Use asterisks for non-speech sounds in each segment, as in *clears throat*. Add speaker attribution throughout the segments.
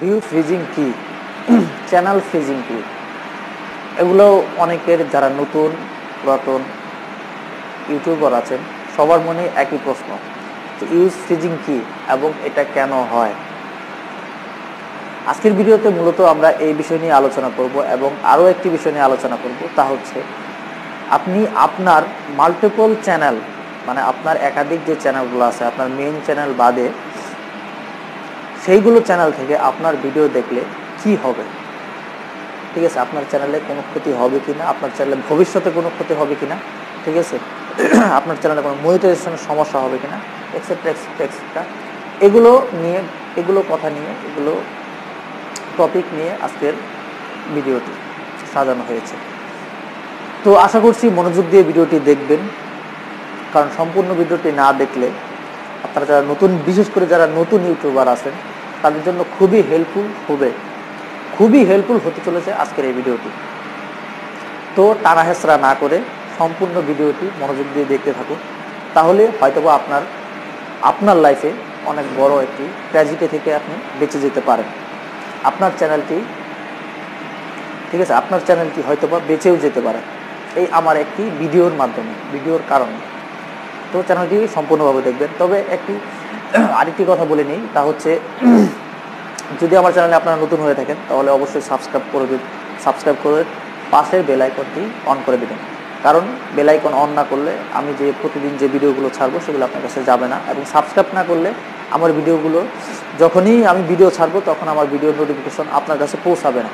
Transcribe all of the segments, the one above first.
Speaker 1: View freezing কি channel freezing কি এগুলো অনেকের যারা নতুন, পুরাতন ইউটিউবার আছেন, সবার মনে একই প্রশ্ন, যে ইউজ ফ্রিজিং কি এবং এটা কেন হয়? আজকের ভিডিওতে মূলত আমরা এই বিষয় নিয়ে আলোচনা করব এবং আরও একটি বিষয় নিয়ে আলোচনা করব, তা হচ্ছে আপনি আপনার মাল্টিপল চ্যানেল মানে আপনার একাধিক যে চ্যানেলগুলো আছে, আপনার মেইন চ্যানেল বাদে সেইগুলো চ্যানেল থেকে আপনার ভিডিও দেখলে কি হবে? ঠিক আছে, আপনার চ্যানেলে কোনো ক্ষতি হবে কি না আপনার চ্যানেলে ভবিষ্যতে কোনো ক্ষতি হবে কি না ঠিক আছে, *clears throat* আপনার চ্যানেলে কোনো মনিটাইজেশনের সমস্যা হবে কি না এক্সেট্রা এক্সেট্রা এক্সেট্রা এগুলো নিয়ে, এগুলো কথা নিয়ে, এগুলো টপিক নিয়ে আজকের ভিডিওটি সাজানো হয়েছে। তো আশা করছি মনোযোগ দিয়ে ভিডিওটি দেখবেন। কারণ সম্পূর্ণ ভিডিওটি না দেখলে আপনারা যারা নতুন, বিশেষ করে যারা নতুন ইউটিউবার আছেন তাদের জন্য খুবই হেল্পফুল হবে। খুবই হেল্পফুল হতে চলেছে আজকের এই ভিডিওটি তো টানা হেসরা না করে সম্পূর্ণ ভিডিওটি মনোযোগ দিয়ে দেখতে থাকুন। তাহলে হয়তোবা আপনার আপনার লাইফে অনেক বড় একটি ট্র্যাজিডি থেকে আপনি বেঁচে যেতে পারেন। আপনার চ্যানেলটি ঠিক আছে, আপনার চ্যানেলটি হয়তোবা বেঁচেও যেতে পারে। এই আমার একটি ভিডিওর মাধ্যমে ভিডিওর কারণে। তো চ্যানেলটি সম্পূর্ণভাবে দেখবেন। তবে একটি আরেকটি কথা বলে নিই, তা হচ্ছে, যদি আমার চ্যানেলে আপনারা নতুন হয়ে থাকেন, তাহলে অবশ্যই সাবস্ক্রাইব করে সাবস্ক্রাইব করে পাশের বেল আইকনটি অন করে দেবেন। কারণ বেল আইকন অন না করলে আমি যে প্রতিদিন যে ভিডিওগুলো ছাড়বো, সেগুলো আপনার কাছে যাবে না। এবং সাবস্ক্রাইব না করলে আমার ভিডিওগুলো যখনই আমি ভিডিও ছাড়বো, তখন আমার ভিডিও নোটিফিকেশন আপনার কাছে পৌঁছাবে না।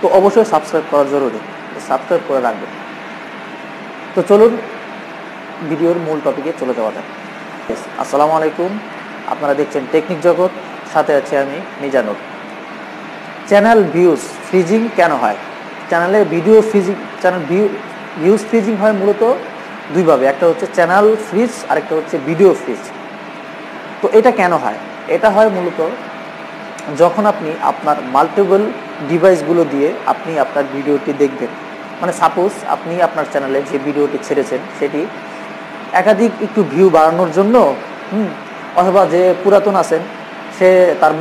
Speaker 1: তো অবশ্যই সাবস্ক্রাইব করা জরুরি সাবস্ক্রাইব করে রাখবেন। তো চলুন ভিডিওর মূল টপিকে চলে যাওয়া যাক। আসসালামু আলাইকুম। আপনারা দেখছেন টেকনিক জগৎ সাথে আছে আমি মিজানুর। চ্যানেল ভিউজ ফ্রিজিং কেন হয়? চ্যানেলে video freezing channel view views freezing হয় মূলত দুইভাবে একটা হচ্ছে চ্যানেল ফ্রিজ আরেকটা হচ্ছে ভিডিও ফ্রিজ তো এটা কেন হয়? এটা হয় মূলত যখন আপনি আপনার মাল্টিপল ডিভাইসগুলো দিয়ে আপনি আপনার ভিডিওটি দেখবেন। মানে সাপোজ আপনি আপনার চ্যানেলে যে ভিডিওটি ছেড়েছেন, সেটি একাধিক একটু ভিউ বাড়ানোর জন্য, হুম, অথবা যে পুরাতন আছেন, সে তার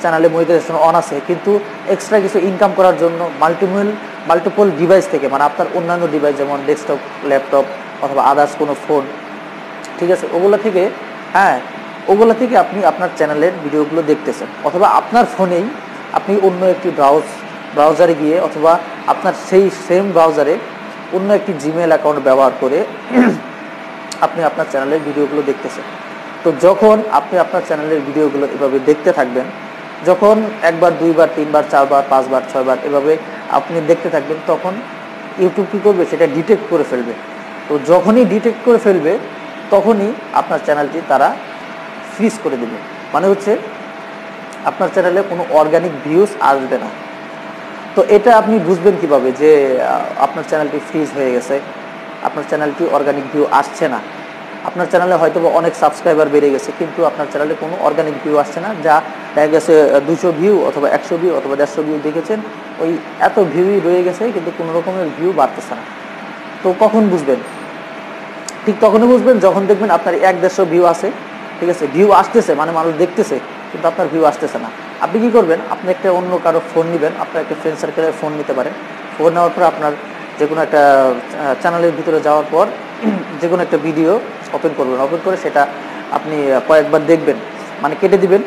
Speaker 1: চ্যানেলে মনিটাইজেশন অন আছে, কিন্তু এক্সট্রা কিছু ইনকাম করার জন্য মাল্টিপল মাল্টিপল ডিভাইস থেকে মানে আপনার অন্যান্য ডিভাইস যেমন ডেস্কটপ ল্যাপটপ অথবা আদার্স কোনো ফোন ঠিক আছে, ওগুলো থেকে হ্যাঁ ওগুলো থেকে আপনি আপনার চ্যানেলের ভিডিওগুলো দেখতেছেন, অথবা আপনার ফোনেই আপনি অন্য একটি ব্রাউজ ব্রাউজারে গিয়ে অথবা আপনার সেই সেম ব্রাউজারে অন্য একটি জিমেল অ্যাকাউন্ট ব্যবহার করে আপনি আপনার চ্যানেলের ভিডিওগুলো দেখতেছেন। তো যখন আপনি আপনার চ্যানেলের ভিডিওগুলো এভাবে দেখতে থাকবেন, যখন একবার, দুইবার, তিনবার, চারবার, পাঁচবার, ছয়বার এভাবে আপনি দেখতে থাকবেন, তখন ইউটিউব কী করবে সেটা ডিটেক্ট করে ফেলবে। তো যখনই ডিটেক্ট করে ফেলবে, তখনই আপনার চ্যানেলটি তারা ফ্রিজ করে দেবে। মানে হচ্ছে, আপনার চ্যানেলে কোনো অর্গানিক ভিউজ আসবে না। তো এটা আপনি বুঝবেন কীভাবে যে আপনার চ্যানেলটি ফ্রিজ হয়ে গেছে? আপনার চ্যানেলটি অর্গানিক ভিউ আসছে না। আপনার চ্যানেলে হয়তো অনেক সাবস্ক্রাইবার বেড়ে গেছে, কিন্তু আপনার চ্যানেলে কোনো অর্গানিক ভিউ আসছে না, যা দেখা গেছে দুশো ভিউ অথবা একশো ভিউ অথবা দেড়শো ভিউ দেখেছেন, ওই এত ভিউই রয়ে গেছে, কিন্তু কোনো রকমের ভিউ বাড়তেছে না। তো কখন বুঝবেন? ঠিক তখনই বুঝবেন যখন দেখবেন আপনার এক দেড়শো ভিউ আছে, ঠিক আছে? ভিউ আসতেছে মানে মানুষ দেখতেছে, কিন্তু আপনার ভিউ আসতেছে না। আপনি কী করবেন? আপনি একটা অন্য কারও ফোন নেবেন, আপনার একটা ফ্রেন্ড সার্কেলের ফোন নিতে পারেন। ফোন নেওয়ার পর আপনার যে কোনো একটা চ্যানেলের ভিতরে যাওয়ার পর *clears throat* যে কোনো একটা ভিডিও ওপেন করবেন। ওপেন করে সেটা আপনি কয়েকবার দেখবেন মানে কেটে দিবেন,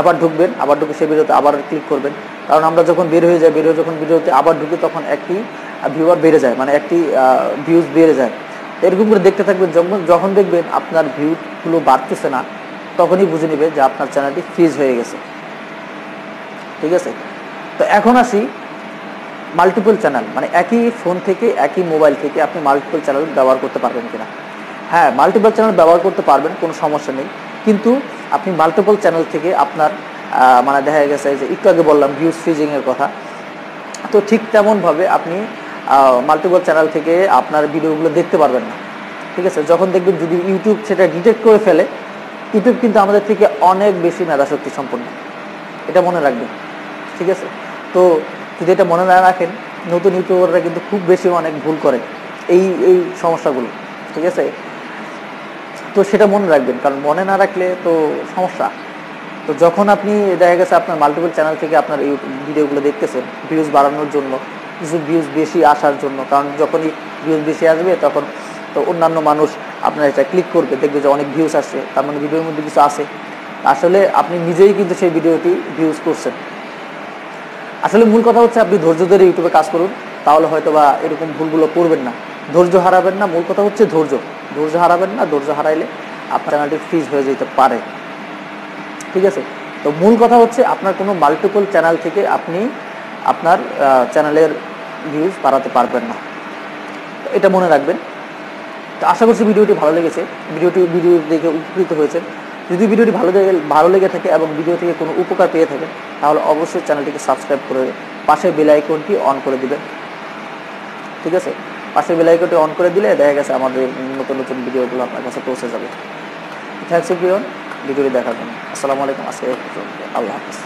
Speaker 1: আবার ঢুকবেন, আবার ঢুকে সেই ভিডিওতে আবার ক্লিক করবেন। কারণ আমরা যখন বের হয়ে যাই, বের হয়ে যখন ভিডিওতে আবার ঢুকি, তখন একটি ভিউয়ার বেড়ে যায় মানে একটি ভিউজ বেড়ে যায়। এরকম করে দেখতে থাকবেন, যখন যখন দেখবেন আপনার ভিউগুলো বাড়তেছে না, তখনই বুঝে নেবে যে আপনার চ্যানেলটি ফ্রিজ হয়ে গেছে। ঠিক আছে? তো এখন আসি মাল্টিপল চ্যানেল মানে একই ফোন থেকে, একই মোবাইল থেকে আপনি মাল্টিপল চ্যানেল ব্যবহার করতে পারবেন কিনা? হ্যাঁ মাল্টিপল চ্যানেল ব্যবহার করতে পারবেন, কোনো সমস্যা নেই। কিন্তু আপনি মাল্টিপল চ্যানেল থেকে আপনার মানে দেখা গেছে যে একটু আগে বললাম ভিউজ ফ্রিজিংয়ের কথা। তো ঠিক তেমনভাবে আপনি মাল্টিপল চ্যানেল থেকে আপনার ভিডিওগুলো দেখতে পারবেন না। ঠিক আছে? যখন দেখবেন যদি ইউটিউব সেটা ডিটেক্ট করে ফেলে ইউটিউব কিন্তু আমাদের থেকে অনেক বেশি মেধাশক্তি সম্পন্ন। এটা মনে রাখবেন। ঠিক আছে? তো যদি এটা মনে না রাখেন, নতুন ইউটিউবাররা কিন্তু খুব বেশি অনেক ভুল করে এই এই সমস্যাগুলো, ঠিক আছে? তো সেটা মনে রাখবেন, কারণ মনে না রাখলে তো সমস্যা। তো যখন আপনি, দেখা গেছে আপনার মাল্টিপল চ্যানেল থেকে আপনার এই ভিডিওগুলো দেখতেছেন ভিউজ বাড়ানোর জন্য, কিছু ভিউজ বেশি আসার জন্য, কারণ যখনই ভিউজ বেশি আসবে, তখন তো অন্যান্য মানুষ আপনার এটা ক্লিক করবে, দেখবে যে অনেক ভিউজ আসছে, তার মানে ভিডিওর মধ্যে কিছু আছে। আসলে আপনি নিজেই কিন্তু সেই ভিডিওটি ভিউজ করছেন। আসলে মূল কথা হচ্ছে আপনি ধৈর্য ধরে ইউটিউবে কাজ করুন, তাহলে হয়তো বা এরকম ভুলগুলো করবেন না। ধৈর্য হারাবেন না, মূল কথা হচ্ছে ধৈর্য। ধৈর্য হারাবেন না, ধৈর্য হারাইলে আপনার চ্যানেলটি ফ্রিজ হয়ে যেতে পারে। ঠিক আছে? তো মূল কথা হচ্ছে আপনার কোনো মাল্টিপল চ্যানেল থেকে আপনি আপনার চ্যানেলের ভিউজ বাড়াতে পারবেন না। এটা মনে রাখবেন। তো আশা করছি ভিডিওটি ভালো লেগেছে। ভিডিওটি, ভিডিও দেখে উপকৃত হয়েছে যদি ভিডিওটি ভালো লেগে ভালো লেগে থাকে এবং ভিডিও থেকে কোনো উপকার পেয়ে থাকেন তাহলে অবশ্যই চ্যানেলটিকে সাবস্ক্রাইব করে পাশে বেল আইকনটি অন করে দিবেন। ঠিক আছে? পাশে বেল আইকনটি অন করে দিলে দেখা গেছে আমাদের নতুন নতুন ভিডিওগুলো আপনার কাছে পৌঁছে যাবে। থ্যাংক ইউ ভিডিওটি দেখার জন্য। আসসালামু আলাইকুম, আজকে আল্লাহ হাফিজ।